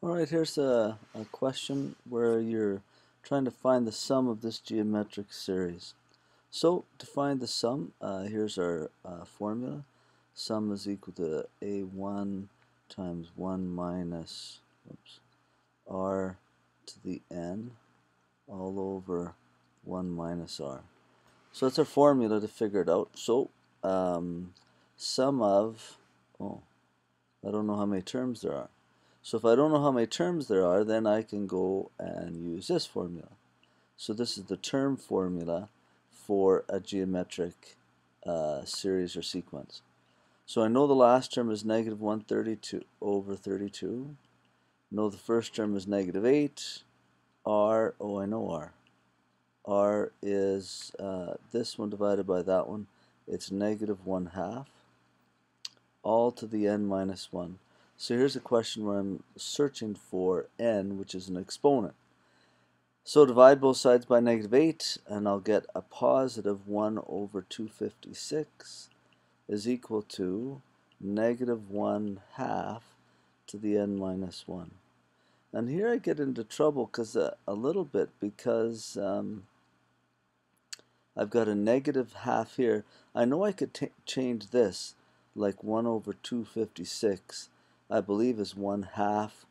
Alright, here's a, a question where you're trying to find the sum of this geometric series. So, to find the sum, uh, here's our uh, formula. Sum is equal to a1 times 1 minus oops, r to the n all over 1 minus r. So that's our formula to figure it out. So, um, sum of, oh, I don't know how many terms there are. So if I don't know how many terms there are, then I can go and use this formula. So this is the term formula for a geometric uh, series or sequence. So I know the last term is negative 132 over 32. Know the first term is negative 8. R, oh I know R. R is uh, this one divided by that one. It's negative 1 half. All to the n minus 1. So here's a question where I'm searching for n, which is an exponent. So divide both sides by negative 8, and I'll get a positive 1 over 256 is equal to negative 1 half to the n minus 1. And here I get into trouble because uh, a little bit because um, I've got a negative half here. I know I could change this like 1 over 256 I believe is 1 half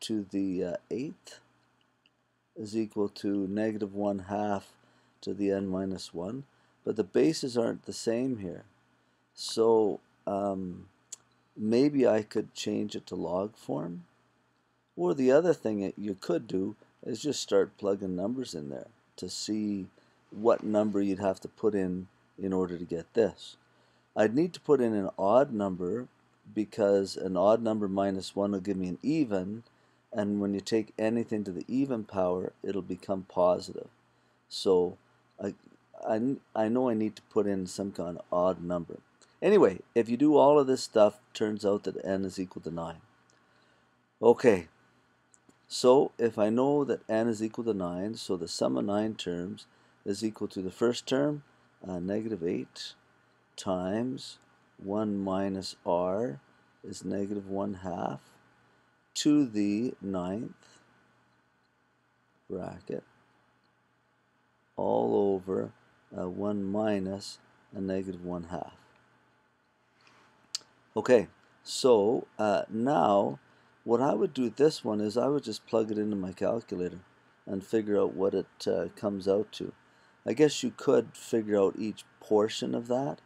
to the uh, eighth is equal to negative 1 half to the n minus 1. But the bases aren't the same here. So um, maybe I could change it to log form. Or the other thing that you could do is just start plugging numbers in there to see what number you'd have to put in in order to get this. I'd need to put in an odd number because an odd number minus 1 will give me an even and when you take anything to the even power it'll become positive. So I, I, I know I need to put in some kind of odd number. Anyway if you do all of this stuff turns out that n is equal to 9 okay. So if I know that n is equal to 9 so the sum of 9 terms is equal to the first term uh, negative 8 times 1 minus r is negative 1 half to the ninth bracket all over uh, 1 minus a negative 1 half. Okay, so uh, now what I would do with this one is I would just plug it into my calculator and figure out what it uh, comes out to. I guess you could figure out each portion of that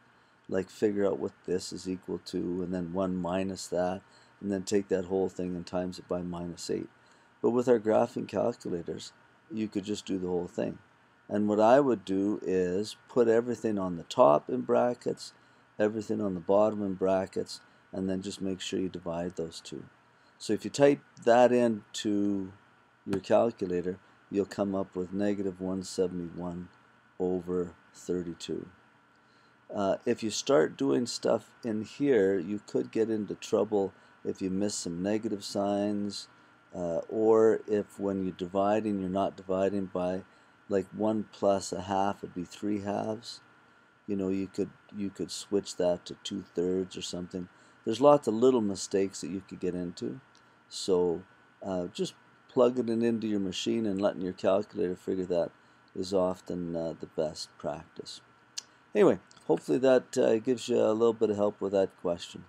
like figure out what this is equal to and then 1 minus that and then take that whole thing and times it by minus 8. But with our graphing calculators you could just do the whole thing. And what I would do is put everything on the top in brackets, everything on the bottom in brackets, and then just make sure you divide those two. So if you type that into your calculator, you'll come up with negative 171 over 32. Uh, if you start doing stuff in here, you could get into trouble if you miss some negative signs, uh, or if when you're dividing, you're not dividing by like one plus a half would be three halves. You know, you could you could switch that to two thirds or something. There's lots of little mistakes that you could get into. So uh, just plugging it into your machine and letting your calculator figure that is often uh, the best practice. Anyway, hopefully that uh, gives you a little bit of help with that question.